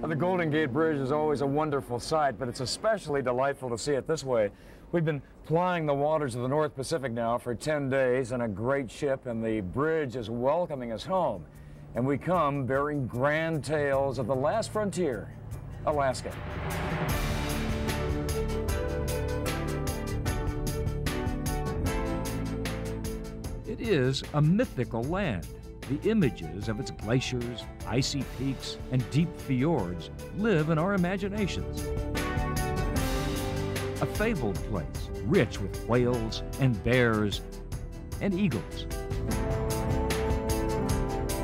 The Golden Gate Bridge is always a wonderful sight, but it's especially delightful to see it this way. We've been plying the waters of the North Pacific now for 10 days in a great ship, and the bridge is welcoming us home. And we come bearing grand tales of the last frontier, Alaska. It is a mythical land. The images of its glaciers, icy peaks, and deep fjords live in our imaginations. A fabled place, rich with whales and bears and eagles.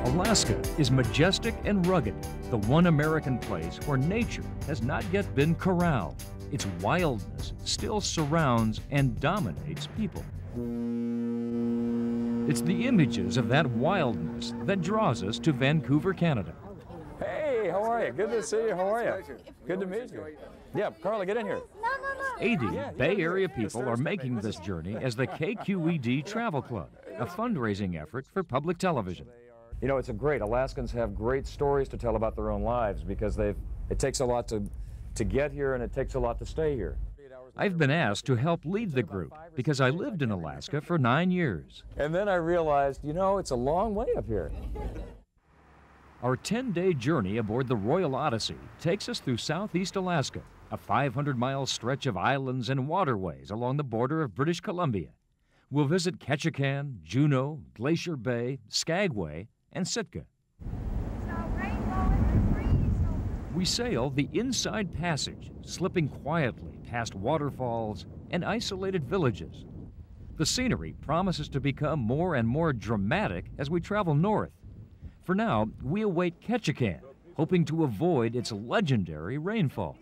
Alaska is majestic and rugged, the one American place where nature has not yet been corralled. Its wildness still surrounds and dominates people. It's the images of that wildness that draws us to Vancouver, Canada. Hey, how are you? Good to see you. How are you? Good to meet you. Yeah, Carla, get in here. 80 Bay Area people are making this journey as the KQED Travel Club, a fundraising effort for public television. You know, it's a great. Alaskans have great stories to tell about their own lives because they've. It takes a lot to, to get here, and it takes a lot to stay here. I've been asked to help lead the group because I lived in Alaska for nine years. And then I realized, you know, it's a long way up here. Our 10 day journey aboard the Royal Odyssey takes us through southeast Alaska, a 500 mile stretch of islands and waterways along the border of British Columbia. We'll visit Ketchikan, Juneau, Glacier Bay, Skagway, and Sitka. We sail the Inside Passage, slipping quietly past waterfalls and isolated villages. The scenery promises to become more and more dramatic as we travel north. For now, we await Ketchikan, hoping to avoid its legendary rainfall.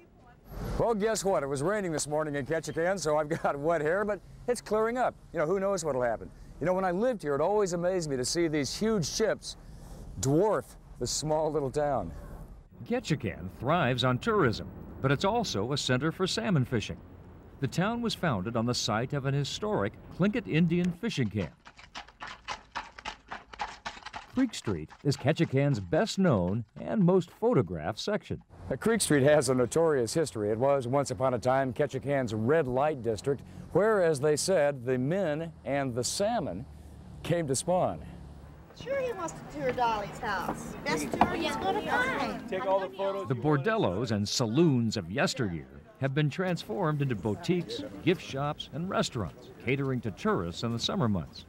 Well, guess what? It was raining this morning in Ketchikan, so I've got wet hair, but it's clearing up. You know, who knows what'll happen. You know, when I lived here, it always amazed me to see these huge ships dwarf the small little town. Ketchikan thrives on tourism, but it's also a center for salmon fishing. The town was founded on the site of an historic Tlingit Indian fishing camp. Creek Street is Ketchikan's best known and most photographed section. Creek Street has a notorious history. It was once upon a time Ketchikan's red light district, where, as they said, the men and the salmon came to spawn. Sure he wants to tour Dolly's house. Best tour he's gonna find. Take all the photos. The bordellos and saloons of yesteryear have been transformed into boutiques, gift shops, and restaurants, catering to tourists in the summer months.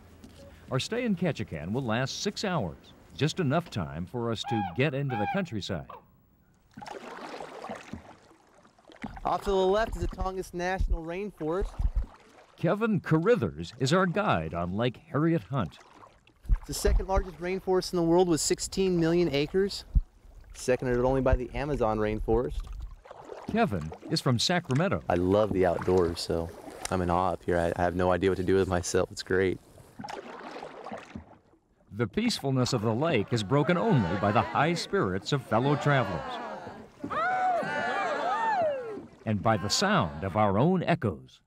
Our stay in Ketchikan will last six hours, just enough time for us to get into the countryside. Off to the left is the Tongass National Rainforest. Kevin Carithers is our guide on Lake Harriet Hunt. It's the second largest rainforest in the world with 16 million acres, seconded only by the Amazon rainforest. Kevin is from Sacramento. I love the outdoors, so I'm in awe up here. I, I have no idea what to do with myself. It's great. The peacefulness of the lake is broken only by the high spirits of fellow travelers and by the sound of our own echoes.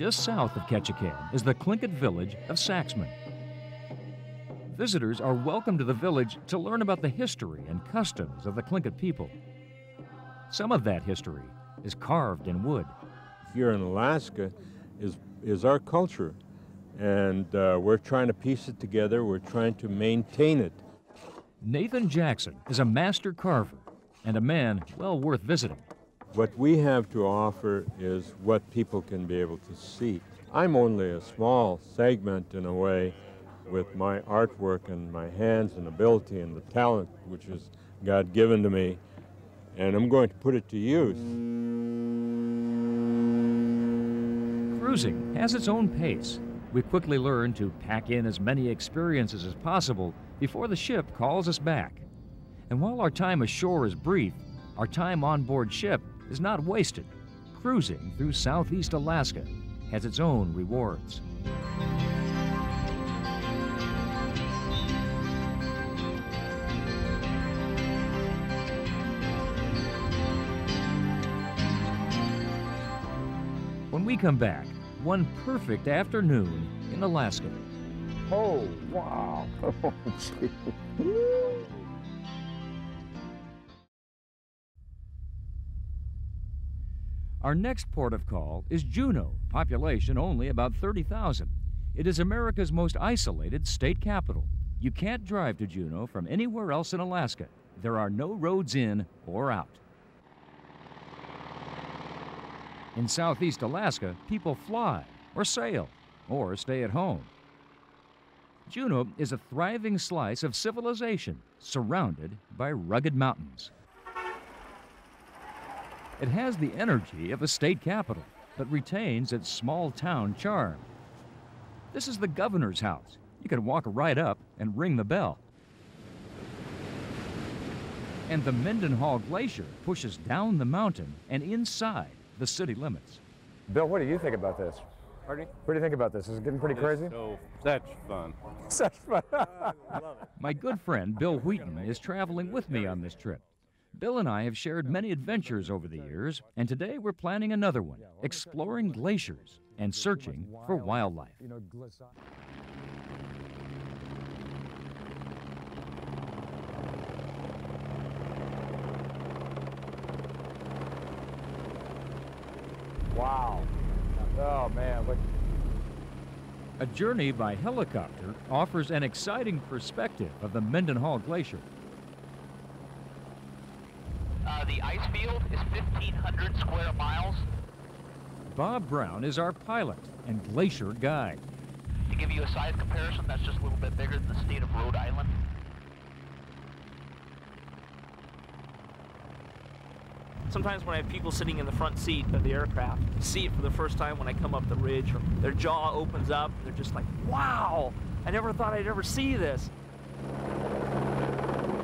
Just south of Ketchikan is the Tlingit village of Saxman. Visitors are welcome to the village to learn about the history and customs of the Tlingit people. Some of that history is carved in wood. here in Alaska is is our culture, and uh, we're trying to piece it together. We're trying to maintain it. Nathan Jackson is a master carver and a man well worth visiting. What we have to offer is what people can be able to see. I'm only a small segment in a way with my artwork and my hands and ability and the talent which is God given to me, and I'm going to put it to use. Cruising has its own pace. We quickly learn to pack in as many experiences as possible before the ship calls us back. And while our time ashore is brief, our time on board ship is not wasted. Cruising through southeast Alaska has its own rewards. When we come back, one perfect afternoon in Alaska. Oh, wow. Oh, Our next port of call is Juneau, population only about 30,000. It is America's most isolated state capital. You can't drive to Juneau from anywhere else in Alaska. There are no roads in or out. In southeast Alaska, people fly or sail or stay at home. Juneau is a thriving slice of civilization surrounded by rugged mountains. It has the energy of a state capital, but retains its small town charm. This is the governor's house. You can walk right up and ring the bell. And the Mendenhall Glacier pushes down the mountain and inside the city limits. Bill, what do you think about this? Pardon? What do you think about this? Is it getting pretty crazy? So that's fun. Such fun. My good friend Bill Wheaton is traveling with me on this trip. Bill and I have shared many adventures over the years, and today we're planning another one, exploring glaciers and searching for wildlife. You know, glis- Wow. Oh man, look. A journey by helicopter offers an exciting perspective of the Mendenhall Glacier. The ice field is 1,500 square miles. Bob Brown is our pilot and glacier guide. To give you a size comparison, that's just a little bit bigger than the state of Rhode Island. Sometimes when I have people sitting in the front seat of the aircraft, see it for the first time when I come up the ridge, or their jaw opens up, and they're just like, wow, I never thought I'd ever see this.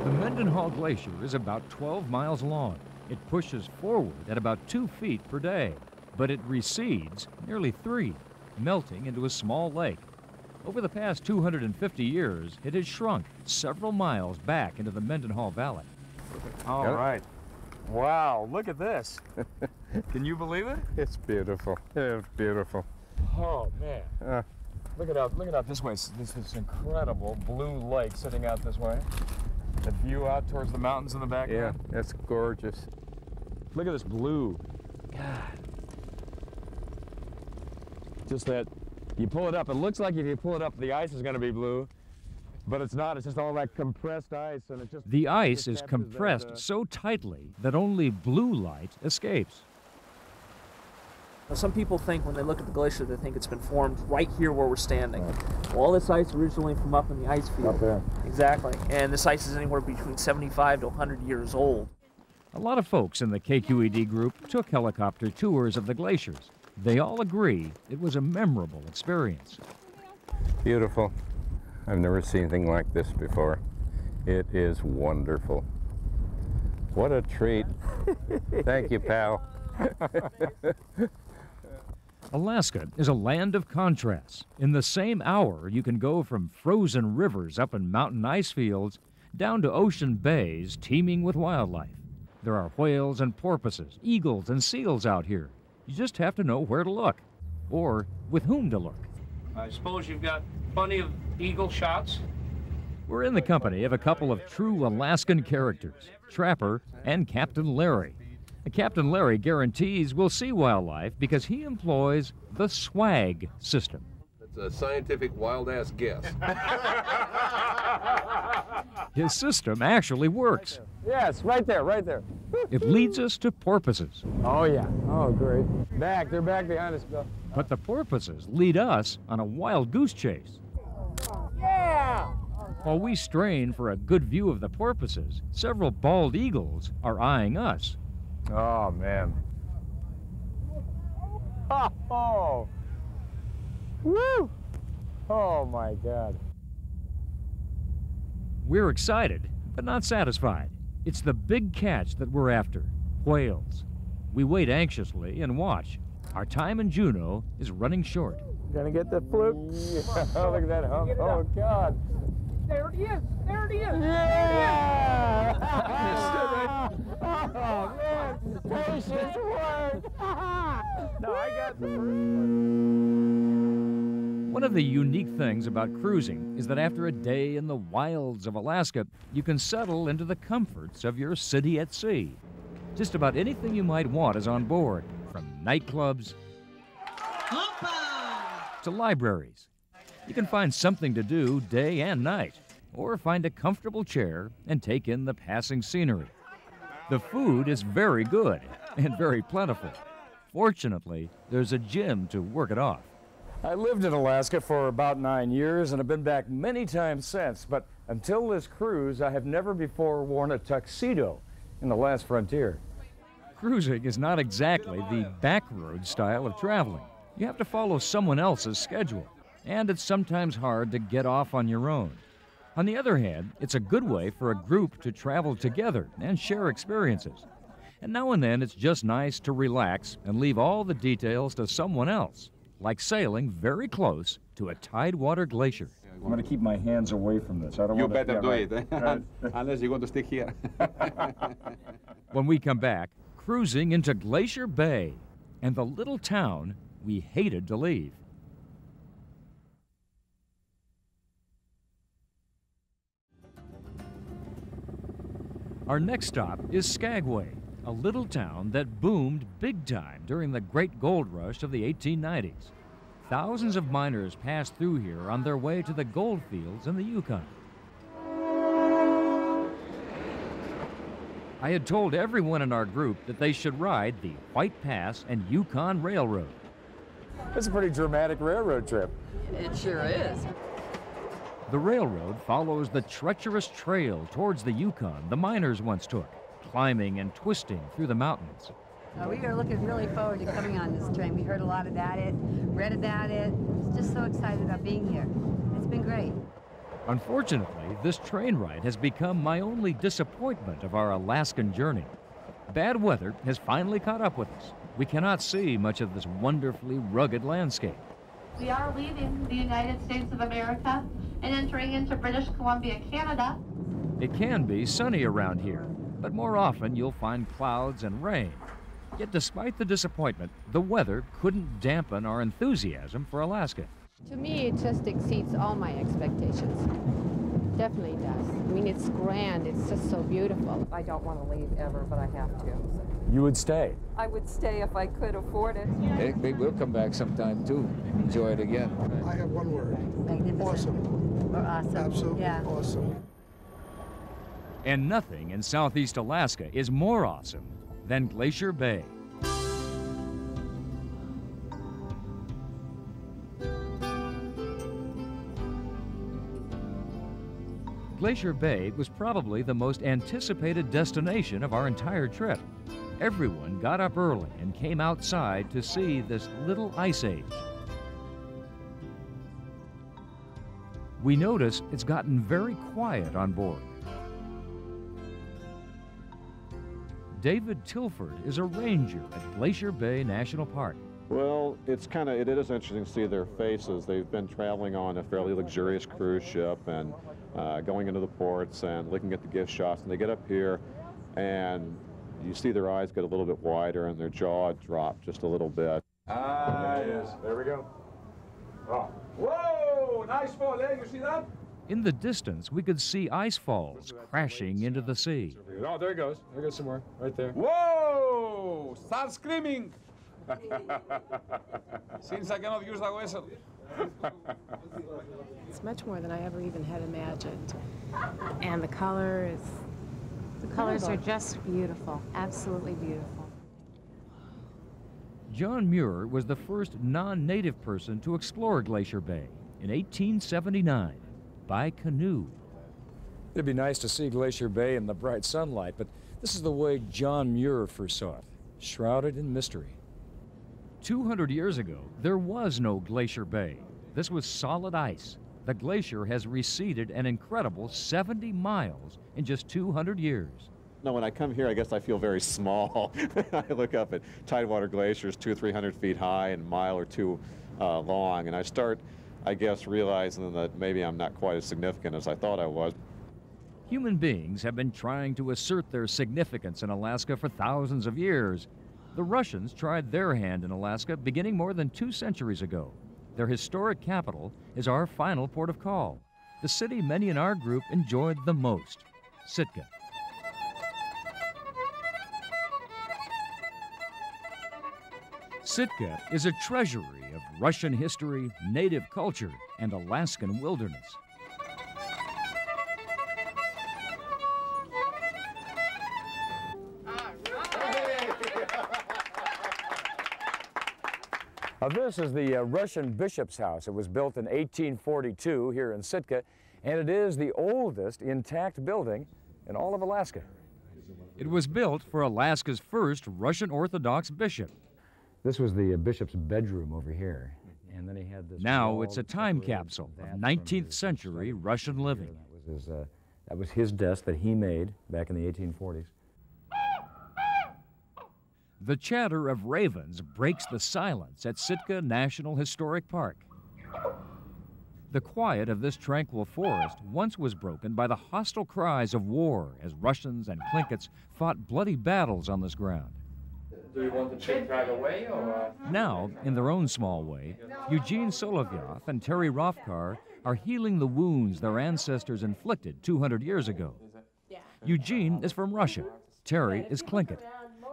The Mendenhall Glacier is about 12 miles long. It pushes forward at about two feet per day, but it recedes nearly three, melting into a small lake. Over the past 250 years, it has shrunk several miles back into the Mendenhall Valley. All Got right. Wow, look at this. Can you believe it? It's beautiful. It's beautiful. Oh man. Uh. Look it out, look it out this way. This is incredible blue lake sitting out this way. The view out towards the mountains in the back. Yeah, that's gorgeous. Look at this blue. God. Just that you pull it up, it looks like if you pull it up, the ice is going to be blue, but it's not. It's just all that compressed ice, and it just The ice is captures that, compressed uh, so tightly that only blue light escapes. Now, some people think when they look at the glacier, they think it's been formed right here where we're standing. Well, all this ice originally from up in the ice field. Up there. Exactly. And this ice is anywhere between 75 to 100 years old. A lot of folks in the KQED group took helicopter tours of the glaciers. They all agree it was a memorable experience. Beautiful. I've never seen anything like this before. It is wonderful. What a treat. Thank you, pal. Alaska is a land of contrasts. In the same hour, you can go from frozen rivers up in mountain ice fields down to ocean bays teeming with wildlife. There are whales and porpoises, eagles and seals out here. You just have to know where to look or with whom to look. I suppose you've got plenty of eagle shots. We're in the company of a couple of true Alaskan characters, Trapper and Captain Larry. Captain Larry guarantees we'll see wildlife because he employs the SWAG system. It's a scientific wild ass guess. His system actually works. Yes, right there, right there. It leads us to porpoises, Oh yeah. Oh great. Back, they're back behind us, Bill. but the porpoises lead us on a wild goose chase. Yeah. While we strain for a good view of the porpoises, several bald eagles are eyeing us. Oh man. Oh, oh. Woo! Oh my God. We're excited, but not satisfied. It's the big catch that we're after whales. We wait anxiously and watch. Our time in Juneau is running short. Gonna get the fluke. oh, look at that hump. Oh God. There it is. There it is. Yeah! oh man, patience works. no, I got the first one. One of the unique things about cruising is that after a day in the wilds of Alaska, you can settle into the comforts of your city at sea. Just about anything you might want is on board, from nightclubs to libraries. You can find something to do day and night, or find a comfortable chair and take in the passing scenery. The food is very good and very plentiful. Fortunately, there's a gym to work it off. I lived in Alaska for about nine years and have been back many times since, but until this cruise, I have never before worn a tuxedo in the last frontier. Cruising is not exactly the backroad style of traveling. You have to follow someone else's schedule, and it's sometimes hard to get off on your own. On the other hand, it's a good way for a group to travel together and share experiences. And now and then, it's just nice to relax and leave all the details to someone else, like sailing very close to a tidewater glacier. I'm going to keep my hands away from this. I don't You want to, better yeah, do right. it, Right. unless you want to stick here. When we come back, cruising into Glacier Bay and the little town we hated to leave. Our next stop is Skagway, a little town that boomed big time during the great gold rush of the 1890s. Thousands of miners passed through here on their way to the gold fields in the Yukon. I had told everyone in our group that they should ride the White Pass and Yukon Railroad. It's a pretty dramatic railroad trip. It sure is. The railroad follows the treacherous trail towards the Yukon the miners once took, climbing and twisting through the mountains. Uh, we are looking really forward to coming on this train. We heard a lot about it, read about it. Just so excited about being here. It's been great. Unfortunately, this train ride has become my only disappointment of our Alaskan journey. Bad weather has finally caught up with us. We cannot see much of this wonderfully rugged landscape. We are leaving the United States of America and entering into British Columbia, Canada. It can be sunny around here, but more often you'll find clouds and rain. Yet despite the disappointment, the weather couldn't dampen our enthusiasm for Alaska. To me, it just exceeds all my expectations. Definitely does. I mean, it's grand. It's just so beautiful. I don't want to leave ever, but I have to. You would stay. I would stay if I could afford it. Maybe we'll come back sometime too. Enjoy it again. I have one word. Magnificent. Awesome. Or awesome. Absolutely Yeah. awesome. And nothing in southeast Alaska is more awesome than Glacier Bay. Glacier Bay was probably the most anticipated destination of our entire trip. Everyone got up early and came outside to see this little ice age. We notice it's gotten very quiet on board. David Tilford is a ranger at Glacier Bay National Park. Well, it's kind of, it is interesting to see their faces. They've been traveling on a fairly luxurious cruise ship and uh, going into the ports and looking at the gift shops. And they get up here and you see their eyes get a little bit wider and their jaw drop just a little bit. Ah, yes. There we go. Oh. Whoa! Nice fall, eh? You see that? In the distance, we could see ice falls crashing into the sea. Oh, there it goes. There it goes somewhere. Right there. Whoa! Start screaming! Since I cannot use the whistle. It's much more than I ever even had imagined. And the color is, the colors are just beautiful, absolutely beautiful. John Muir was the first non native person to explore Glacier Bay in 1879 by canoe. It'd be nice to see Glacier Bay in the bright sunlight, but this is the way John Muir first saw it, shrouded in mystery. 200 years ago, there was no Glacier Bay. This was solid ice. The glacier has receded an incredible 70 miles in just 200 years. No, when I come here, I guess I feel very small. I look up at Tidewater Glaciers, two, three hundred feet high and a mile or two uh, long, and I start, I guess, realizing that maybe I'm not quite as significant as I thought I was. Human beings have been trying to assert their significance in Alaska for thousands of years, The Russians tried their hand in Alaska beginning more than two centuries ago. Their historic capital is our final port of call, the city many in our group enjoyed the most, Sitka. Sitka is a treasury of Russian history, native culture, and Alaskan wilderness. This is the uh, Russian bishop's house. It was built in 1842 here in Sitka, and it is the oldest intact building in all of Alaska. It was built for Alaska's first Russian Orthodox bishop. This was the uh, bishop's bedroom over here. And then he had this. Now it's a time capsule of 19th century Russian living. That was, his, uh, that was his desk that he made back in the 1840s. The chatter of ravens breaks the silence at Sitka National Historic Park. The quiet of this tranquil forest once was broken by the hostile cries of war as Russians and Tlingits fought bloody battles on this ground. Do you want the trip right away or? Uh... Now, in their own small way, Eugene Solovyov and Terry Rothkar are healing the wounds their ancestors inflicted 200 years ago. Eugene is from Russia. Terry is Tlingit.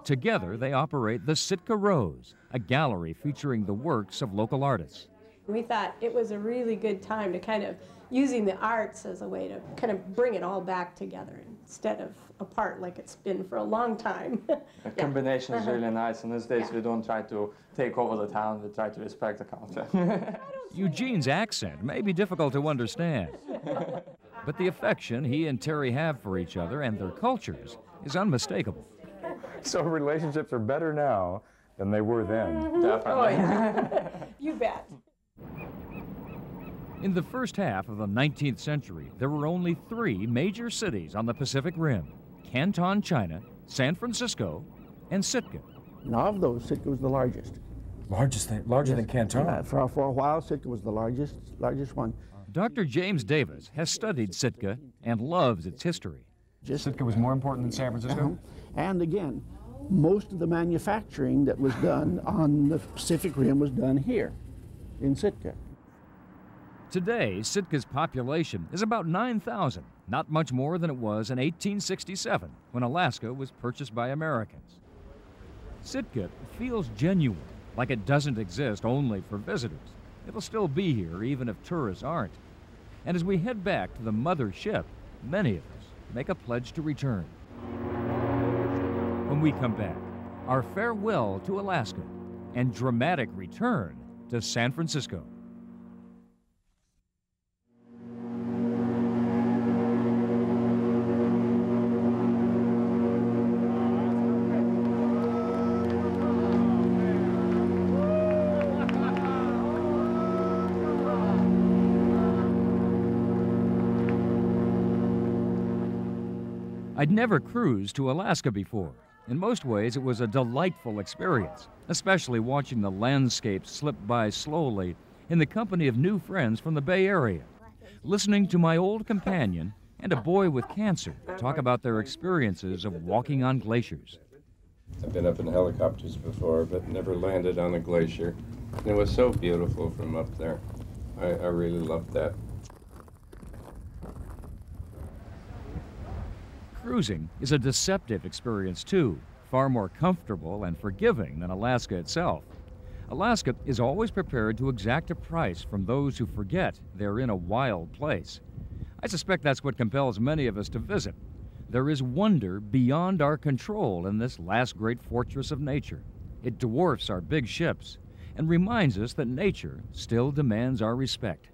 Together, they operate the Sitka Rose, a gallery featuring the works of local artists. We thought it was a really good time to kind of using the arts as a way to kind of bring it all back together instead of apart like it's been for a long time. the yeah. combination is uh-huh. really nice. In these days, yeah. we don't try to take over the town, we try to respect the culture. Eugene's accent may be difficult to understand, but the affection he and Terry have for each other and their cultures is unmistakable. So relationships are better now than they were then. Definitely. Oh, yeah. you bet. In the first half of the 19th century, there were only three major cities on the Pacific Rim Canton, China, San Francisco, and Sitka. Now, of those, Sitka was the largest. Largest thing, larger yes. than Canton? Uh, for, for a while, Sitka was the largest, largest one. Dr. James Davis has studied Sitka and loves its history. Just, Sitka was more important than San Francisco? Uh-huh. And again, most of the manufacturing that was done on the Pacific Rim was done here in Sitka. Today, Sitka's population is about 9,000, not much more than it was in 1867 when Alaska was purchased by Americans. Sitka feels genuine, like it doesn't exist only for visitors. It'll still be here even if tourists aren't. And as we head back to the mother ship, many of us make a pledge to return. We come back, our farewell to Alaska and dramatic return to San Francisco. I'd never cruised to Alaska before. In most ways, it was a delightful experience, especially watching the landscape slip by slowly in the company of new friends from the Bay Area, listening to my old companion and a boy with cancer talk about their experiences of walking on glaciers. I've been up in helicopters before, but never landed on a glacier. And it was so beautiful from up there. I, I really loved that. Cruising is a deceptive experience, too, far more comfortable and forgiving than Alaska itself. Alaska is always prepared to exact a price from those who forget they're in a wild place. I suspect that's what compels many of us to visit. There is wonder beyond our control in this last great fortress of nature. It dwarfs our big ships and reminds us that nature still demands our respect.